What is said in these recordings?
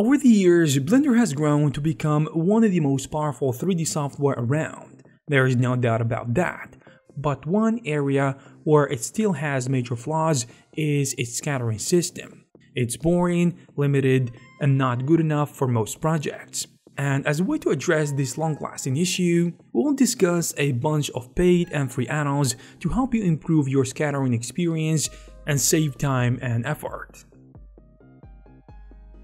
Over the years, Blender has grown to become one of the most powerful 3D software around. There is no doubt about that. But one area where it still has major flaws is its scattering system. It's boring, limited, and not good enough for most projects. And as a way to address this long-lasting issue, we'll discuss a bunch of paid and free add-ons to help you improve your scattering experience and save time and effort.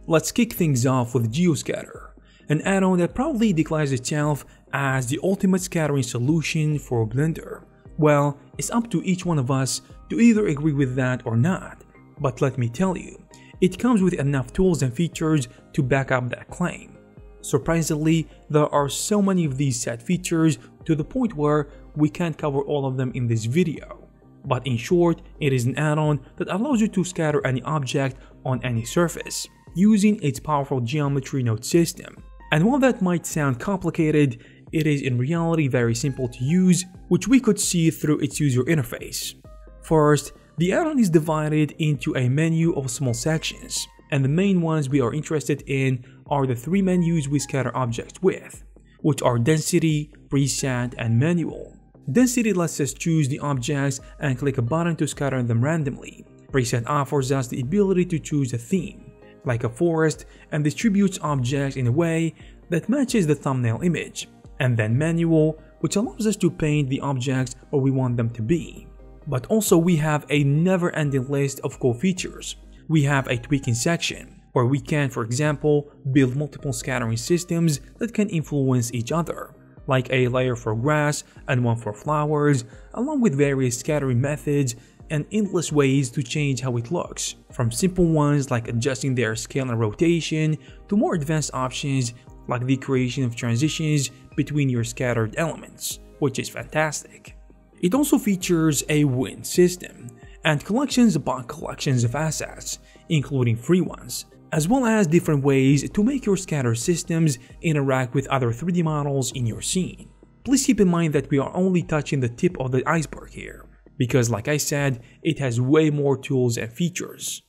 Let's kick things off with GeoScatter, an add-on that proudly declares itself as the ultimate scattering solution for Blender. Well, it's up to each one of us to either agree with that or not, but let me tell you, it comes with enough tools and features to back up that claim. Surprisingly, there are so many of these set features to the point where we can't cover all of them in this video. But in short, it is an add-on that allows you to scatter any object on any surface, using its powerful geometry node system. And while that might sound complicated, it is in reality very simple to use, which we could see through its user interface. First, the add-on is divided into a menu of small sections, and the main ones we are interested in are the three menus we scatter objects with, which are Density, Preset, and Manual. Density lets us choose the objects and click a button to scatter them randomly. Preset offers us the ability to choose a theme, like a forest, and distributes objects in a way that matches the thumbnail image. And then Manual, which allows us to paint the objects where we want them to be. But also we have a never-ending list of cool features. We have a tweaking section, where we can, for example, build multiple scattering systems that can influence each other, like a layer for grass and one for flowers, along with various scattering methods and endless ways to change how it looks, from simple ones like adjusting their scale and rotation to more advanced options like the creation of transitions between your scattered elements, which is fantastic. It also features a win system and collections upon collections of assets, including free ones, as well as different ways to make your scatter systems interact with other 3D models in your scene. Please keep in mind that we are only touching the tip of the iceberg here, because like I said, it has way more tools and features.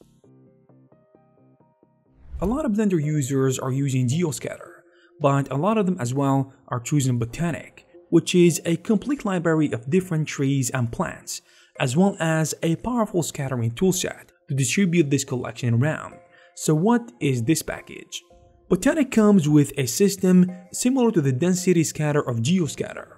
A lot of Blender users are using Geoscatter, but a lot of them as well are choosing Botaniq, which is a complete library of different trees and plants, as well as a powerful scattering toolset to distribute this collection around. So what is this package? Botaniq comes with a system similar to the density scatter of Geoscatter.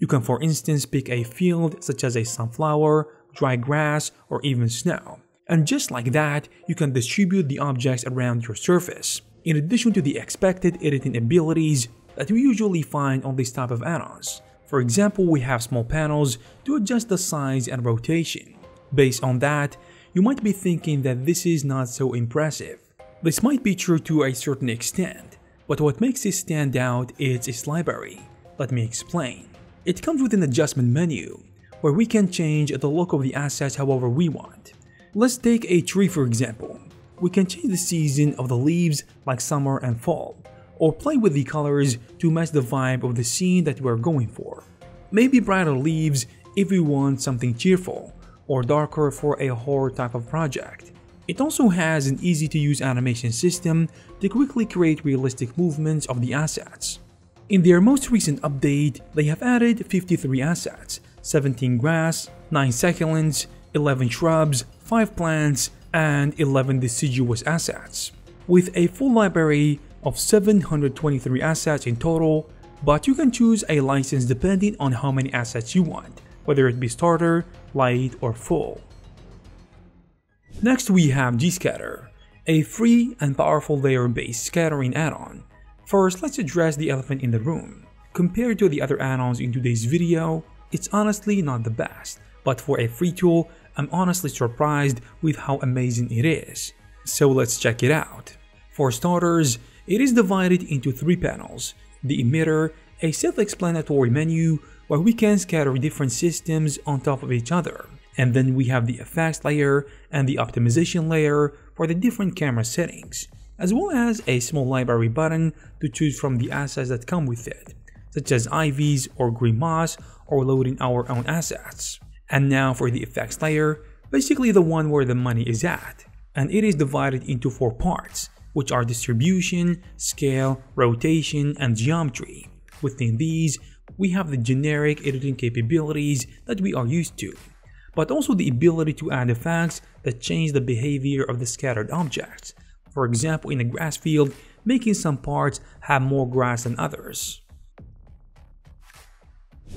You can for instance pick a field such as a sunflower, dry grass, or even snow. And just like that, you can distribute the objects around your surface. In addition to the expected editing abilities, that we usually find on this type of add-ons. For example, we have small panels to adjust the size and rotation. Based on that, you might be thinking that this is not so impressive. This might be true to a certain extent, but what makes it stand out is its library. Let me explain. It comes with an adjustment menu, where we can change the look of the assets however we want. Let's take a tree for example. We can change the season of the leaves like summer and fall, or play with the colors to match the vibe of the scene that we're going for. Maybe brighter leaves if we want something cheerful, or darker for a horror type of project. It also has an easy to use animation system to quickly create realistic movements of the assets. In their most recent update, they have added 53 assets, 17 grass, 9 succulents, 11 shrubs, 5 plants, and 11 deciduous assets. With a full library of 723 assets in total, but you can choose a license depending on how many assets you want, whether it be starter, light, or full. Next we have Gscatter, a free and powerful layer-based scattering add-on. First, let's address the elephant in the room. Compared to the other add-ons in today's video, it's honestly not the best, but for a free tool, I'm honestly surprised with how amazing it is. So let's check it out. For starters, it is divided into three panels, the emitter, a self-explanatory menu where we can scatter different systems on top of each other, and then we have the effects layer and the optimization layer for the different camera settings, as well as a small library button to choose from the assets that come with it, such as IVs or green moss or loading our own assets. And now for the effects layer, basically the one where the money is at, and it is divided into four parts, which are distribution, scale, rotation, and geometry. Within these, we have the generic editing capabilities that we are used to, but also the ability to add effects that change the behavior of the scattered objects. For example, in a grass field, making some parts have more grass than others.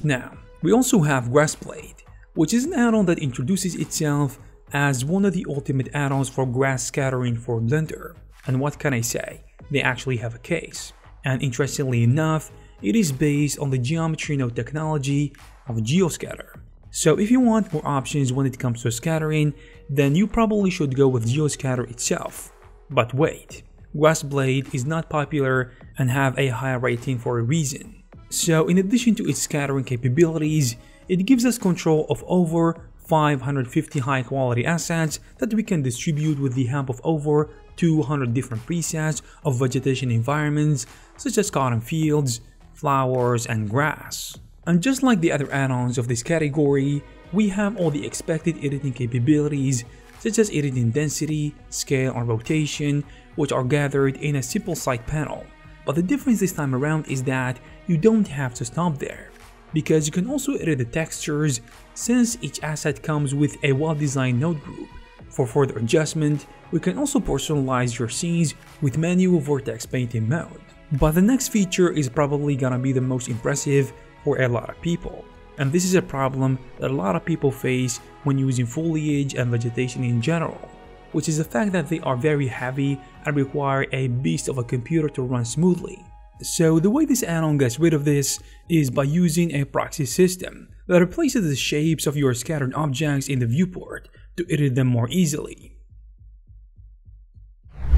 Now, we also have Grassblade, which is an add-on that introduces itself as one of the ultimate add-ons for grass scattering for Blender. And what can I say? They actually have a case. And interestingly enough, it is based on the geometry node technology of Geoscatter. So if you want more options when it comes to scattering, then you probably should go with Geoscatter itself. But wait, Grassblade is not popular and have a high rating for a reason. So in addition to its scattering capabilities, it gives us control of over 550 high quality assets that we can distribute with the help of over 200 different presets of vegetation environments such as cotton fields, flowers, and grass. And just like the other add-ons of this category, we have all the expected editing capabilities such as editing density, scale, and rotation, which are gathered in a simple side panel. But the difference this time around is that you don't have to stop there, because you can also edit the textures since each asset comes with a well-designed node group. For further adjustment, we can also personalize your scenes with manual vertex painting mode. But the next feature is probably gonna be the most impressive for a lot of people. And this is a problem that a lot of people face when using foliage and vegetation in general, which is the fact that they are very heavy and require a beast of a computer to run smoothly. So the way this add-on gets rid of this is by using a proxy system that replaces the shapes of your scattered objects in the viewport to edit them more easily.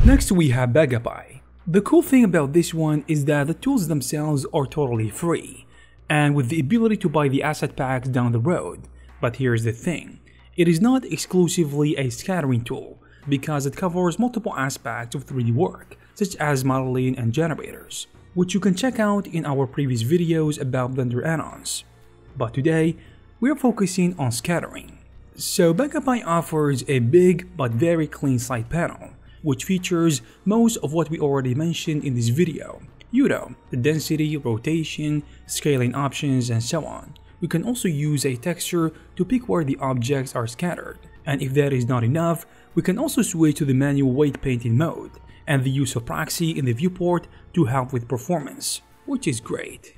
Next we have Bagapie. The cool thing about this one is that the tools themselves are totally free, and with the ability to buy the asset packs down the road. But here's the thing, it is not exclusively a scattering tool, because it covers multiple aspects of 3D work, such as modeling and generators, which you can check out in our previous videos about Blender add-ons. But today, we're focusing on scattering. So Bagapie offers a big but very clean side panel, which features most of what we already mentioned in this video. You know, the density, rotation, scaling options, and so on. We can also use a texture to pick where the objects are scattered. And if that is not enough, we can also switch to the manual weight painting mode and the use of proxy in the viewport to help with performance, which is great.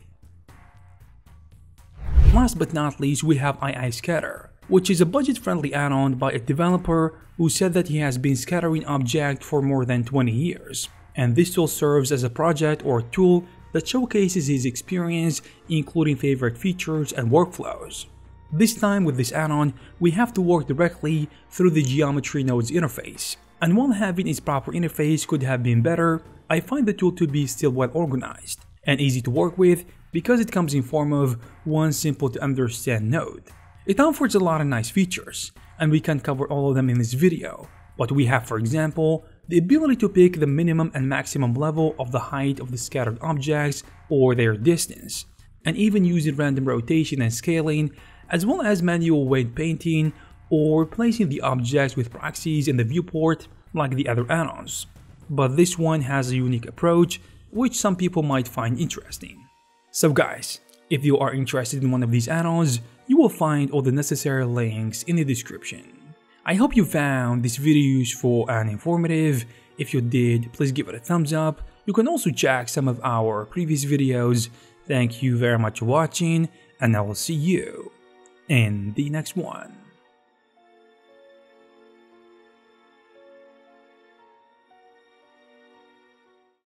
Last but not least, we have Ia Scatter, which is a budget-friendly add-on by a developer who said that he has been scattering objects for more than 20 years. And this tool serves as a project or tool that showcases his experience including favorite features and workflows. This time with this add-on, we have to work directly through the geometry nodes interface. And while having its proper interface could have been better, I find the tool to be still well organized and easy to work with because it comes in form of one simple to understand node. It offers a lot of nice features, and we can't cover all of them in this video, but we have for example, the ability to pick the minimum and maximum level of the height of the scattered objects or their distance, and even using random rotation and scaling, as well as manual weight painting or placing the objects with proxies in the viewport like the other add-ons. But this one has a unique approach, which some people might find interesting. So guys, if you are interested in one of these add-ons, you will find all the necessary links in the description. I hope you found this video useful and informative. If you did, please give it a thumbs up. You can also check some of our previous videos. Thank you very much for watching, and I will see you in the next one.